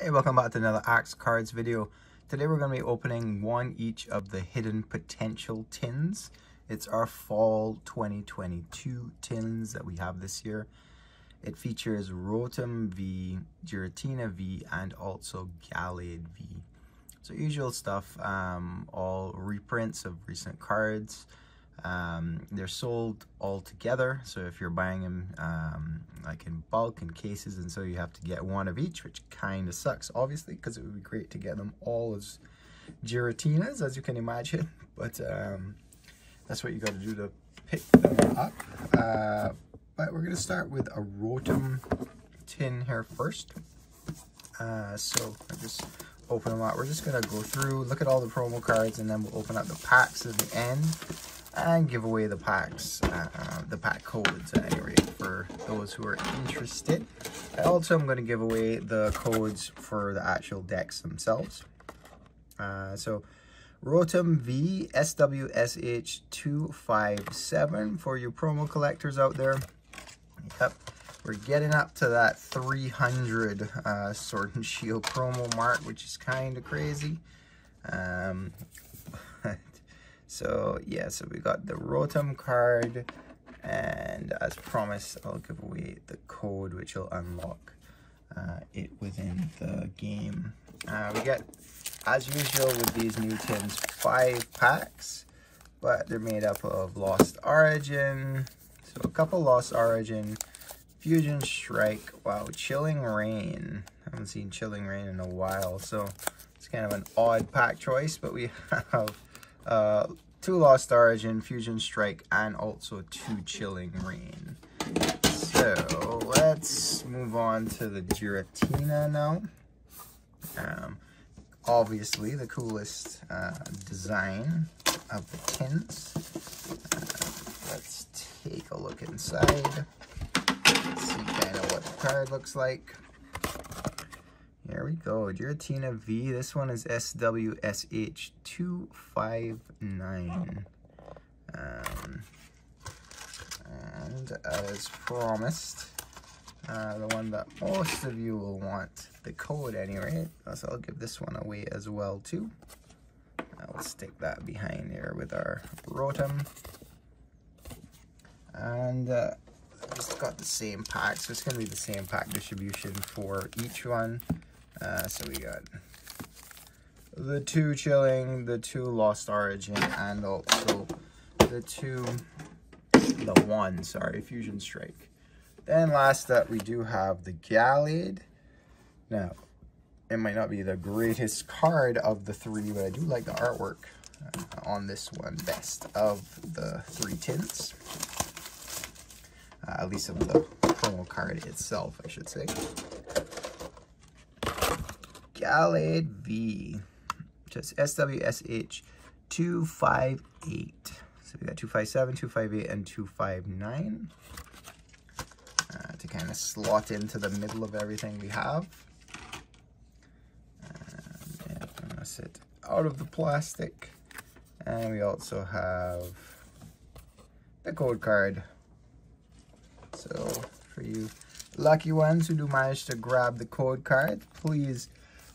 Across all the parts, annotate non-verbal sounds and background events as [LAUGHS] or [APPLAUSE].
Hey, welcome back to another Axe Cards video. Today we're going to be opening one each of the Hidden Potential tins. It's our Fall 2022 tins that we have this year. It features Rotom V, Giratina V, and also Gallade V. So usual stuff, um, all reprints of recent cards. Um, they're sold all together, so if you're buying them um, like in bulk in cases, and so you have to get one of each, which kind of sucks, obviously, because it would be great to get them all as Giratinas, as you can imagine. [LAUGHS] But um, that's what you got to do to pick them up. Uh, but we're going to start with a Rotom tin here first. Uh, so I just open them up. We're just going to go through, look at all the promo cards, and then we'll open up the packs at the end and give away the packs, uh, the pack codes at any rate for those who are interested. Also, I'm going to give away the codes for the actual decks themselves. Uh, so, Rotom V SWSH257 for you promo collectors out there. Yep, we're getting up to that 300 uh, Sword and Shield promo mark, which is kind of crazy. Um, so yeah, so we got the Rotom card and as promised, I'll give away the code which will unlock uh, it within the game. Uh, we get, as usual with these new tins, five packs, but they're made up of Lost Origin, so a couple Lost Origin, Fusion Strike, wow, Chilling Reign. I haven't seen Chilling Reign in a while, so it's kind of an odd pack choice, but we [LAUGHS] have uh, two Lost Origin, Fusion Strike, and also two Chilling Reign. So let's move on to the Giratina now. Um, obviously the coolest uh, design of the tins. Uh, let's take a look inside. See kind of what the card looks like. There we go, Giratina V. This one is SWSH259. Um, and as promised, uh, the one that most of you will want, the code anyway. So I'll give this one away as well too. I'll stick that behind here with our Rotom. And uh, just got the same pack, so it's going to be the same pack distribution for each one. Uh, so we got the two Chilling, the two Lost Origin, and also the two, the one, sorry, Fusion Strike. Then last up, we do have the Gallade. Now, it might not be the greatest card of the three, but I do like the artwork uh, on this one best of the three tints. Uh, at least of the promo card itself, I should say. Gallade V, just SWSH 258. So we got 257, 258, and 259 uh, to kind of slot into the middle of everything we have. And yeah, I'm gonna sit out of the plastic. And we also have the code card. So for you lucky ones who do manage to grab the code card, please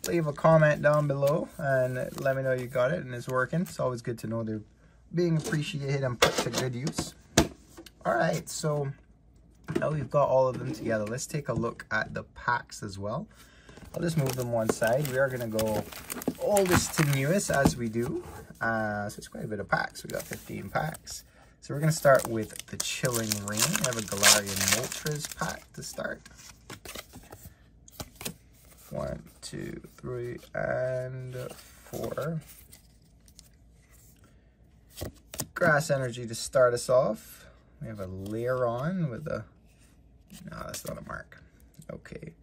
leave a comment down below and let me know you got it and it's working. It's always good to know they're being appreciated and put to good use. All right, so now we've got all of them together. Let's take a look at the packs as well. I'll just move them one side. We are going to go oldest to newest as we do. Uh, so it's quite a bit of packs. We got 15 packs. So we're going to start with the Chilling Reign. We have a Galarian Moltres pack to start. One, two, three, and four. Grass Energy to start us off. We have a Lairon with a... No, that's not a mark. Okay.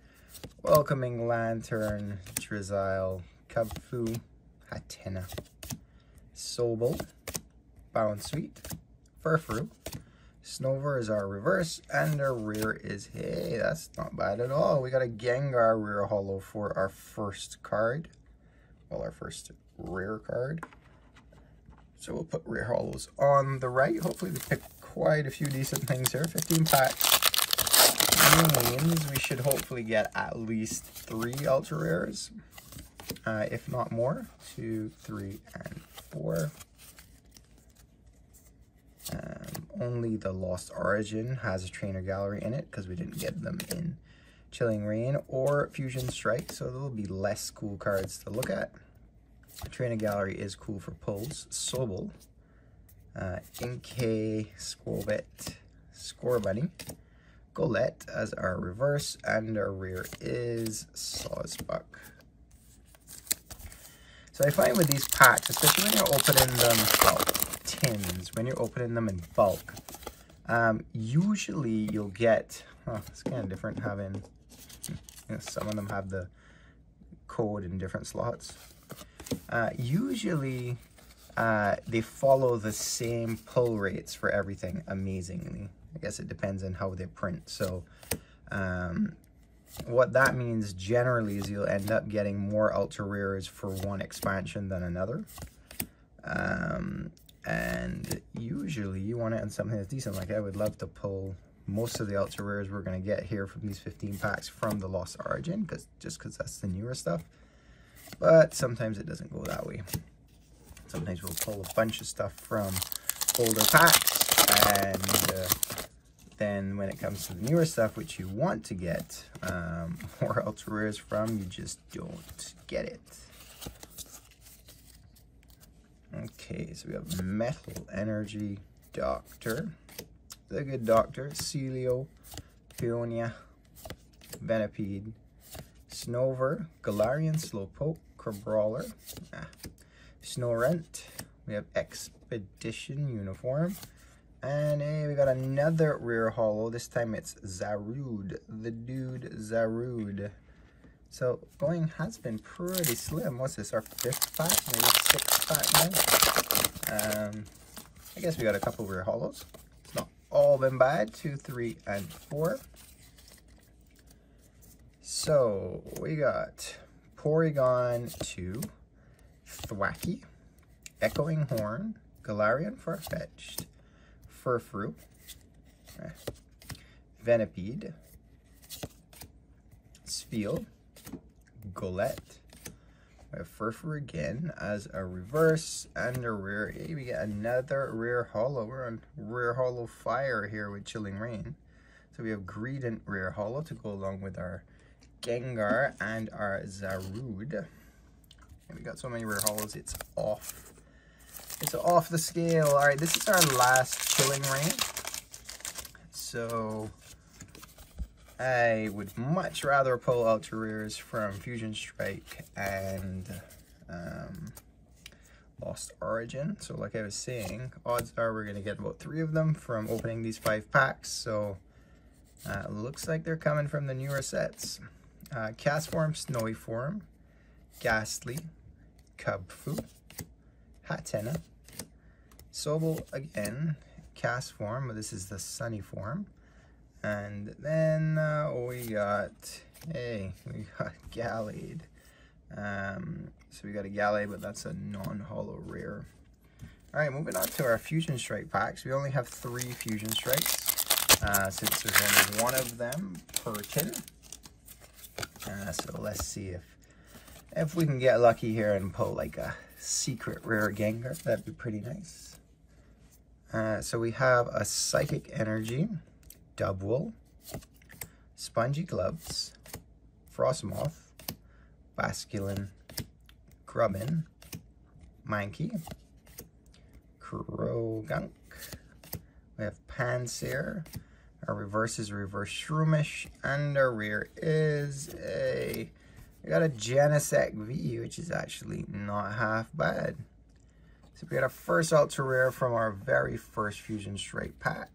Welcoming Lanturn, Drizzile, Kubfu, Hatenna, Sobble, Bounsweet, Furfrou, Snover is our reverse, and our rear is, hey, that's not bad at all. We got a Gengar rear holo for our first card. Well, our first rare card. So we'll put rear holos on the right. Hopefully we pick quite a few decent things here. 15 packs. means we should hopefully get at least three ultra rares, uh, if not more. Two, three, and four. Um, only the Lost Origin has a trainer gallery in it because we didn't get them in Chilling Reign or Fusion Strike, so there'll be less cool cards to look at. Trainer Gallery is cool for pulls. Sobble, uh, Inkay, Skwovet, Scorbunny, Golett as our reverse, and our rear is Sawsbuck. So I find with these packs, especially when you're opening them, well, tins, when you're opening them in bulk, um, usually you'll get, oh, it's kind of different having, you know, some of them have the code in different slots. Uh, usually uh, they follow the same pull rates for everything amazingly. I guess it depends on how they print. So um, what that means generally is you'll end up getting more ultra rares for one expansion than another. Um, and usually you want it on something that's decent. Like I would love to pull most of the ultra rares we're going to get here from these 15 packs from the Lost Origin, because just because that's the newer stuff. But sometimes it doesn't go that way. Sometimes we'll pull a bunch of stuff from older packs and uh, then when it comes to the newer stuff, which you want to get um, [LAUGHS] more ultra rares from, you just don't get it. Okay, so we have Metal Energy Doctor, the good Doctor, Celio, Peonia, Venipede, Snover, Galarian Slowpoke, Crabrawler, ah, Snorunt, we have Expedition Uniform, and hey, we got another rare holo. This time it's Zarude, the dude Zarude. So going has been pretty slim. What's this, our fifth pack? Maybe sixth now? Um, I guess we got a couple rare holos. It's not all been bad. Two, three, and four. So we got Porygon 2, Thwackey, Echoing Horn, Galarian Farfetch'd, Furfrou, eh, Venipede, Spheal, Golett, we have Furfrou again as a reverse and a rear. We get another rare holo. We're on rare holo fire here with Chilling Reign. So we have Greedent rare holo to go along with our Gengar and our Zarude. And we got so many rare holos, it's off. It's off the scale. All right, this is our last Chilling Reign. So I would much rather pull Ultra Rares from Fusion Strike and um, Lost Origin. So like I was saying, odds are we're going to get about three of them from opening these five packs. So uh, looks like they're coming from the newer sets. Uh, Castform, Snowy Form, Gastly, Kubfu, Hatenna, Sobble again, Castform, but this is the Sunny form. And then uh, we got, hey, [LAUGHS] we got Gallade. Um, so we got a Gallade, but that's a non-holo rare. All right, moving on to our Fusion Strike packs. We only have three Fusion Strikes, uh, since there's only one of them per tin. Uh, so let's see if if we can get lucky here and pull like a secret rare Gengar. That'd be pretty nice. Uh, so we have a Psychic Energy, Dubwool, Spongy Gloves, Frosmoth, Basculin, Grubbin, Mankey, Croagunk. We have Pansear, our reverse is reverse Shroomish, and our rear is a, we got a Genesect V, which is actually not half bad. So we got our first ultra rare from our very first Fusion Strike pack.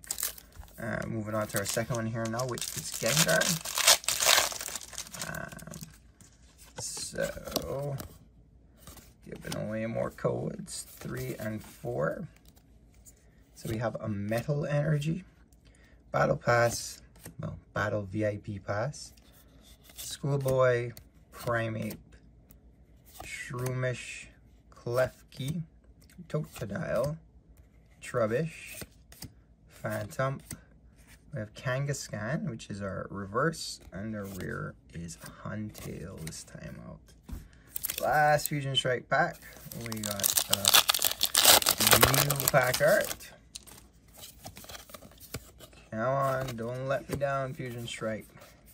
Uh, moving on to our second one here now, which is Gengar. Um, so, giving away more codes, three and four. So we have a Metal Energy, Battle Pass, well, Battle VIP Pass, Schoolboy, Primeape, Shroomish, Klefki, Totodile, Trubbish, Phantom, We have Kangaskhan, which is our reverse, and our rear is Huntail this time out. Last Fusion Strike pack, we got uh, new pack art. Come on, don't let me down, Fusion Strike.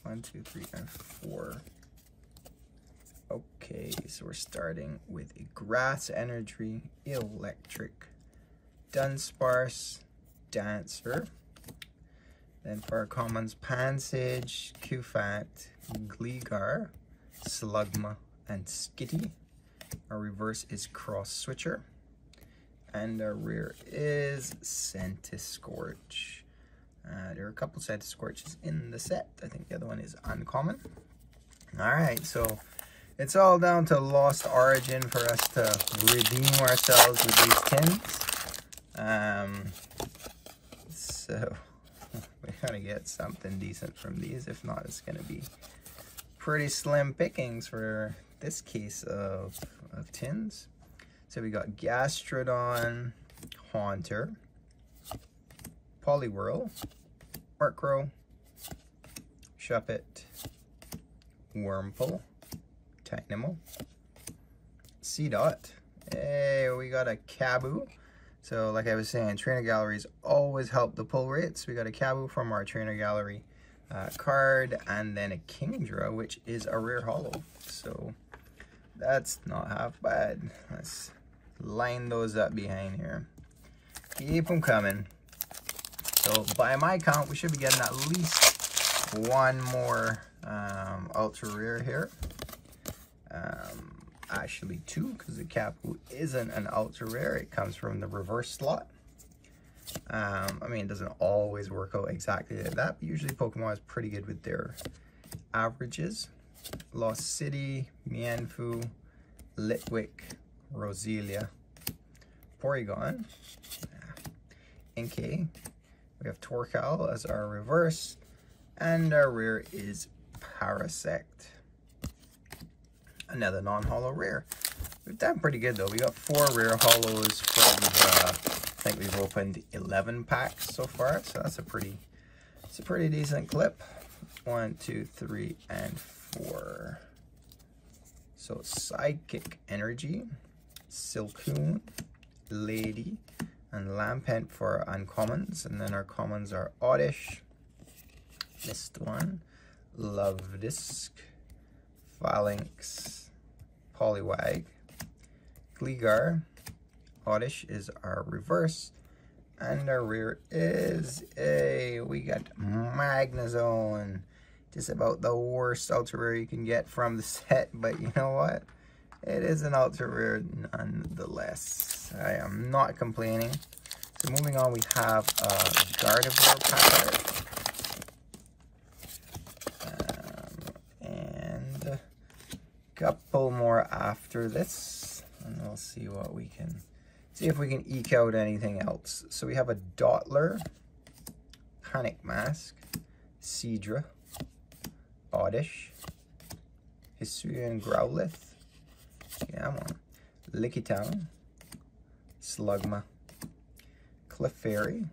One, two, three, and four. Okay, so we're starting with a Grass Energy Electric Dunsparce Dancer. Then for our commons, Pansage, Cufant, Gligar, Slugma, and Skitty. Our reverse is Cross Switcher. And our rear is Centiskorch. Uh, there are a couple Centiskorches in the set. I think the other one is uncommon. Alright, so it's all down to Lost Origin for us to redeem ourselves with these tins. Um, so [LAUGHS] we gotta get something decent from these. If not, it's gonna be pretty slim pickings for this case of, of tins. So we got Gastrodon, Haunter, Poliwhirl, Murkrow, Shuppet, Wurmple, Tynamo, Seedot. Hey, we got a Kabu. So like I was saying, trainer galleries always help the pull rates. We got a Kabu from our trainer gallery uh, card and then a Kingdra, which is a rare holo. So that's not half bad. Let's line those up behind here. Keep them coming. So by my count, we should be getting at least one more um, ultra rare here. Um, actually two, because the Kabu isn't an ultra rare. It comes from the reverse slot. Um, I mean, it doesn't always work out exactly like that, but usually Pokemon is pretty good with their averages. Lost City, Mienfoo, Litwick, Roselia, Porygon, Inkay. We have Torkoal as our reverse, and our rear is Parasect another non-holo rare. We've done pretty good though. We got four rare holos from the, I think we've opened 11 packs so far. So that's a pretty, it's a pretty decent clip. One, two, three, and four. So Psychic Energy, Silcoon, Lady, and Lampent for uncommons. And then our commons are Oddish, missed one, Love Disc, Falinks, Poliwag, Gligar, Oddish is our reverse, and our rear is a, we got Magnezone, just about the worst ultra rare you can get from the [LAUGHS] set, but you know what? It is an ultra rare nonetheless. I am not complaining. So moving on, we have a Gardevoir pack couple more after this and we'll see what we can see if we can eke out anything else. So we have a Dottler panic mask Seadra Oddish Hisuian Growlithe yeah Lickitung Slugma Clefairy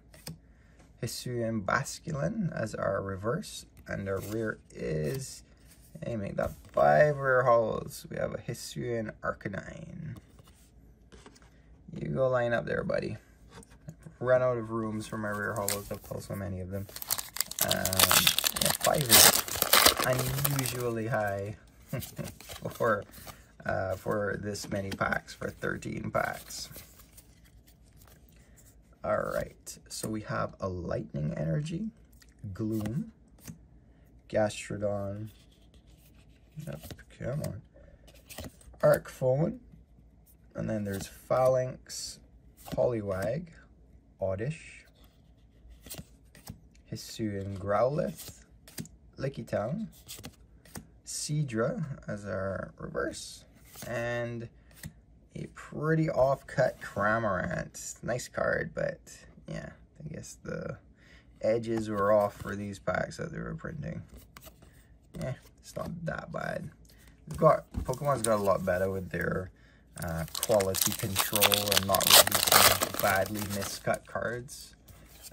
Hisuian Basculin as our reverse and our rear is Aiming that five rare holos. We have a Hisuian Arcanine. You go line up there, buddy. Run out of rooms for my rare holos. I've pulled so many of them. Um, yeah, five is unusually high [LAUGHS] for uh, for this many packs, for 13 packs. All right, so we have a Lightning Energy, Gloom, Gastrodon, Yep, come on. Arc. And then there's Falinks, Poliwag, Oddish, Hisuian Growlithe, Lickitung, Seadra as our reverse, and a pretty off-cut Cramorant. Nice card, but yeah, I guess the edges were off for these packs that they were printing. Yeah, it's not that bad. We've got Pokemon's got a lot better with their uh, quality control and not releasing badly miscut cards.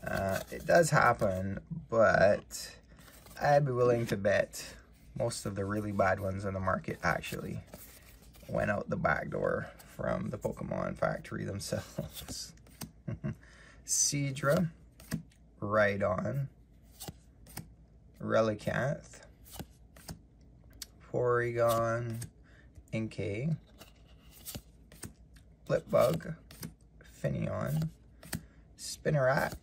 Uh, it does happen, but I'd be willing to bet most of the really bad ones on the market actually went out the back door from the Pokemon factory themselves. [LAUGHS] Seadra, Rhydon, Relicanth, Porygon, Inkay, Blipbug, Finneon, Spinarak,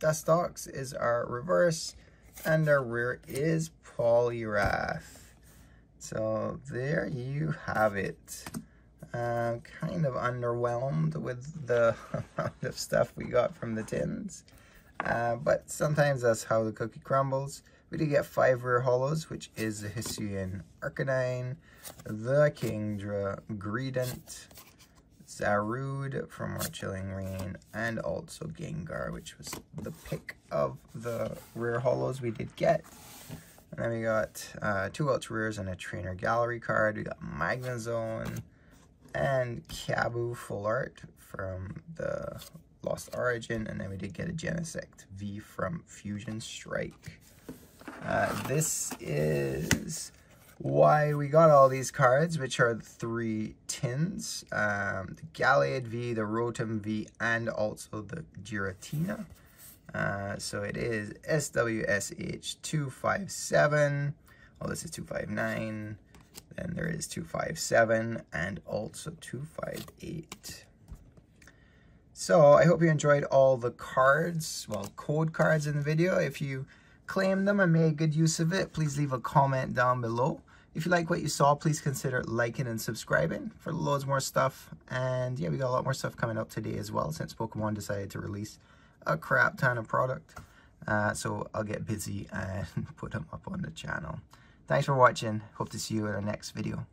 Dustox is our reverse, and our rear is Poliwrath. So there you have it. Uh, kind of underwhelmed with the [LAUGHS] amount of stuff we got from the tins. Uh, but sometimes that's how the cookie crumbles. We did get five rare holos, which is the Hisuian Arcanine, the Kingdra, Greedent, Zarude from our Chilling Reign, and also Gengar, which was the pick of the rare holos we did get. And then we got uh, two ultra rares and a trainer gallery card. We got Magnezone and Kabu full art from the Lost Origin. And then we did get a Genesect V from Fusion Strike. Uh, this is why we got all these cards, which are three tins. Um, the Gallade V, the Rotom V, and also the Giratina. Uh, so it is SWSH 257. Oh, this is 259. Then there is 257 and also 258. So I hope you enjoyed all the cards, well, code cards in the video. If you claim them and made good use of it, please leave a comment down below. If you like what you saw, please consider liking and subscribing for loads more stuff. And yeah, we got a lot more stuff coming up today as well since Pokemon decided to release a crap ton of product. Uh, so I'll get busy [LAUGHS] and put them up on the channel. Thanks for watching. Hope to see you in our next video.